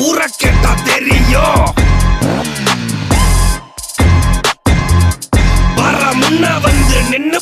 ஊற கேட்டா தெரியும் வர முன்ன வந்து நின்னு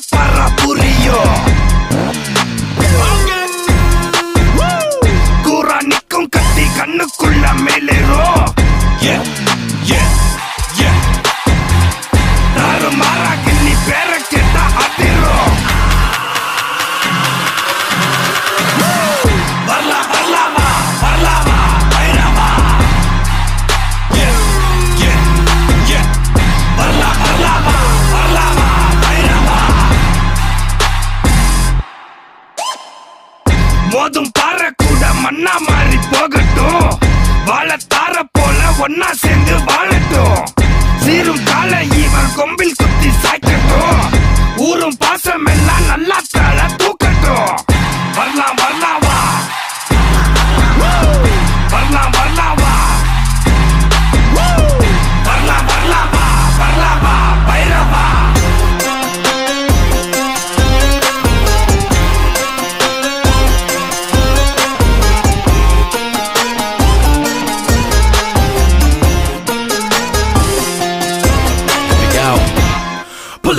போதும் பாற கூட மண்ணா மாறி போகட்டும். வாழ தார போல ஒன்னா சேர்ந்து வாழட்டும். சீரும் கால இவன் கொம்பில் குத்தி சாய்க்கட்டும். ஊரும் பாசம் எல்லாம் நல்லா தலை தூக்கட்டும். வரலாம் வரலாம்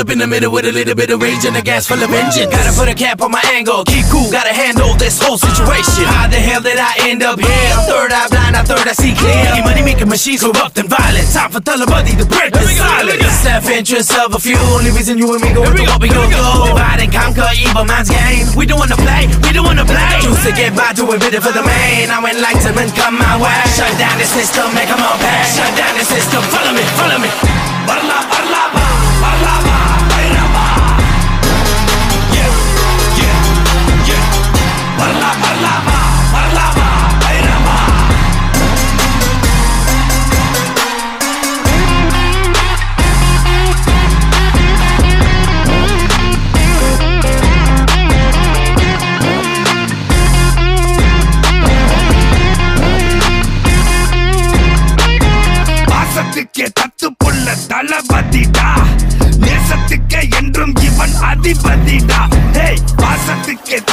up in the middle with a little bit of rage and a gas full of engine. Gotta put a cap on my angle, keep cool, gotta handle this whole situation. How the hell did I end up here? Third eye blind, I third I see clear. Money making machines corrupt and violent. Time for Talabadi to break the silence. Self interest of a few, only reason you and me go what we go go. Divide and conquer evil man's game. We don't wanna play, we don't wanna play. Choose to get by, do a bit for the main. Now enlightenment come my way. Shut down the system, make 'em all pay. Shut down தளபதிடா. நேசத்துக்கு என்றும் இவன் அதிபதிடா. ஹே பாசத்துக்கு